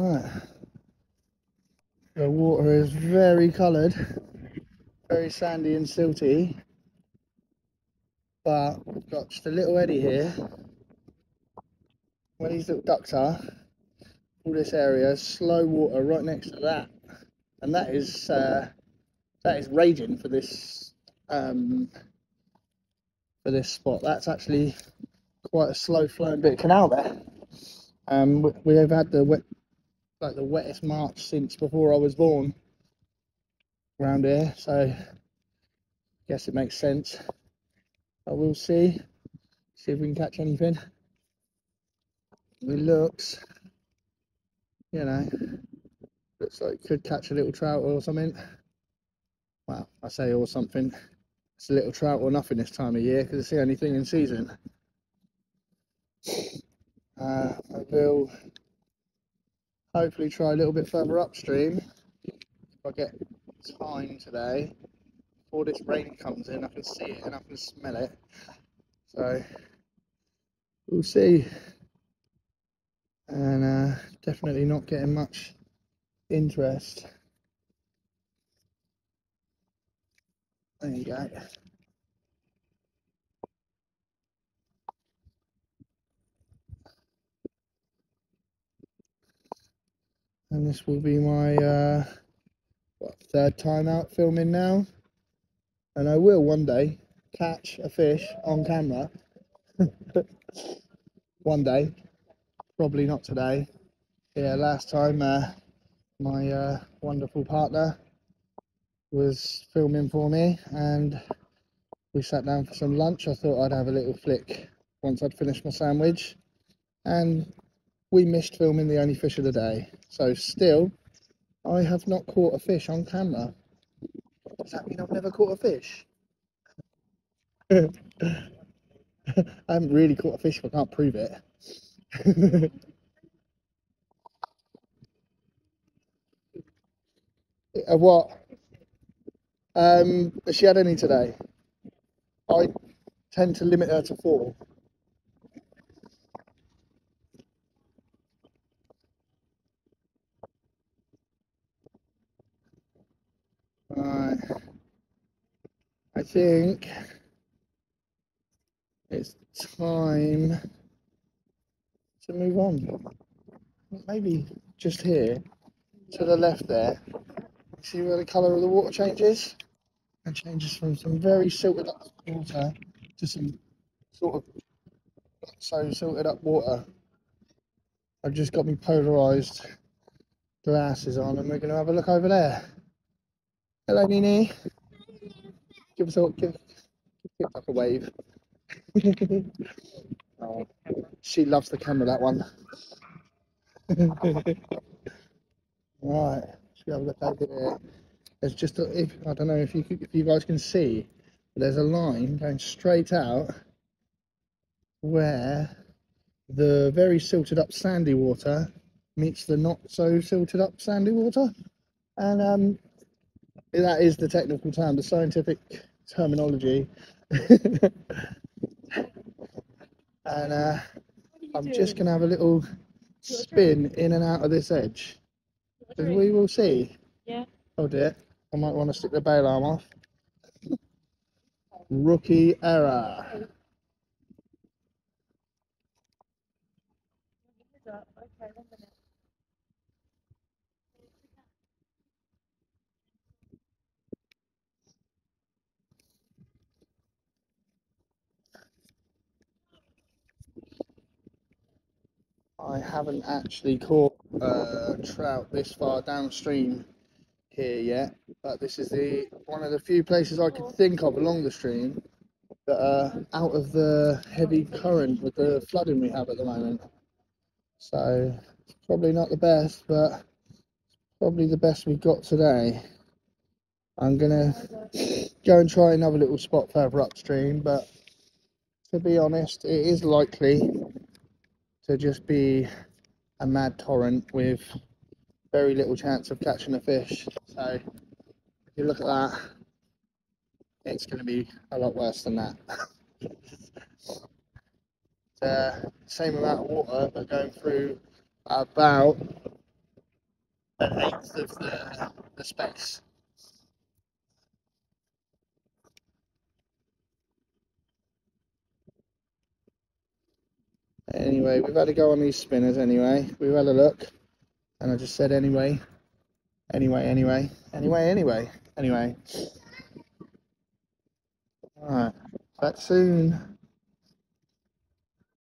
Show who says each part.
Speaker 1: Right. The water is very coloured, very sandy and silty. But we've got just a little eddy here. Where these little ducks are, all this area, is slow water right next to that. And that is uh, that is raging for this um, for this spot. That's actually quite a slow flowing bit of canal there. Um, we have had the wet like the wettest March since before I was born around here, so I guess it makes sense. But we'll see, see if we can catch anything. It looks, you know, looks like could catch a little trout or something. Well, I say or something. It's a little trout or nothing this time of year because it's the only thing in season. Uh, I will hopefully try a little bit further upstream. If I get time today before this rain comes in I can see it and I can smell it. So we'll see. And uh, definitely not getting much interest. There you go and this will be my uh, what, third time out filming now. And I will one day catch a fish on camera. One day. Probably not today. Yeah last time uh, my uh, wonderful partner was filming for me and we sat down for some lunch. I thought I'd have a little flick once I'd finished my sandwich. And we missed filming the only fish of the day. So still, I have not caught a fish on camera. Does that mean I've never caught a fish? I haven't really caught a fish but I can't prove it. uh, what? Um, has she had any today? I tend to limit her to four. Think it's time to move on. Maybe just here to the left there. See where the colour of the water changes? It changes from some very silted up water to some sort of not so silted up water. I've just got me polarised glasses on and we're going to have a look over there. Hello, Nini. Give us a give, give like a wave. oh, she loves the camera. That one. right. Should we have a look over there? There's just a, if I don't know if you if you guys can see, but there's a line going straight out where the very silted up sandy water meets the not so silted up sandy water, and um, that is the technical term, the scientific terminology. and uh, I'm just going to have a little spin in and out of this edge. And we will see.
Speaker 2: Yeah.
Speaker 1: Oh dear, I might want to stick the bail arm off. Rookie error. I haven't actually caught uh, trout this far downstream here yet, but this is the one of the few places I could think of along the stream that are out of the heavy current with the flooding we have at the moment. So it's probably not the best, but probably the best we've got today. I'm gonna go and try another little spot further upstream, but to be honest, it is likely to just be a mad torrent with very little chance of catching a fish. So if you look at that, it's going to be a lot worse than that. uh, same amount of water, but going through about an eighth of the, the space. Anyway, we've had to go on these spinners anyway. We've had a look. And I just said anyway. Anyway, anyway. Anyway, anyway. Anyway. Alright. Back soon.